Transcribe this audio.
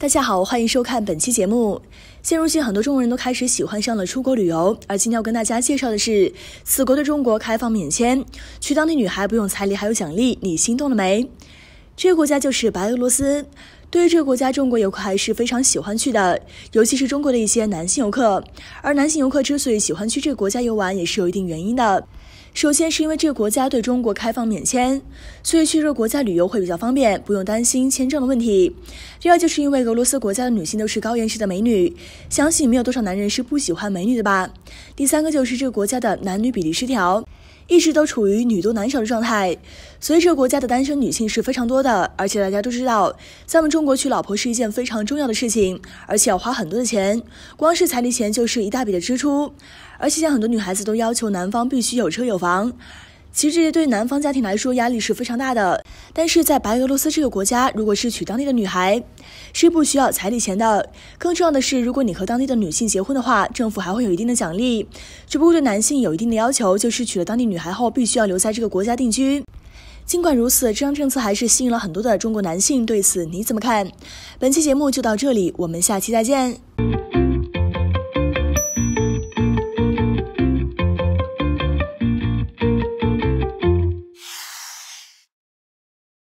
大家好，欢迎收看本期节目。现如今，很多中国人都开始喜欢上了出国旅游，而今天要跟大家介绍的是，此国对中国开放免签，娶当地女孩不用彩礼还有奖励，你心动了没？这个国家就是白俄罗斯。对于这个国家，中国游客还是非常喜欢去的，尤其是中国的一些男性游客。而男性游客之所以喜欢去这个国家游玩，也是有一定原因的。首先是因为这个国家对中国开放免签，所以去这个国家旅游会比较方便，不用担心签证的问题。第二就是因为俄罗斯国家的女性都是高颜值的美女，相信没有多少男人是不喜欢美女的吧。第三个就是这个国家的男女比例失调。一直都处于女多男少的状态，所以这个国家的单身女性是非常多的。而且大家都知道，在我们中国娶老婆是一件非常重要的事情，而且要花很多的钱，光是彩礼钱就是一大笔的支出。而且像很多女孩子都要求男方必须有车有房。其实这些对男方家庭来说压力是非常大的，但是在白俄罗斯这个国家，如果是娶当地的女孩，是不需要彩礼钱的。更重要的是，如果你和当地的女性结婚的话，政府还会有一定的奖励。只不过对男性有一定的要求，就是娶了当地女孩后必须要留在这个国家定居。尽管如此，这项政策还是吸引了很多的中国男性。对此你怎么看？本期节目就到这里，我们下期再见。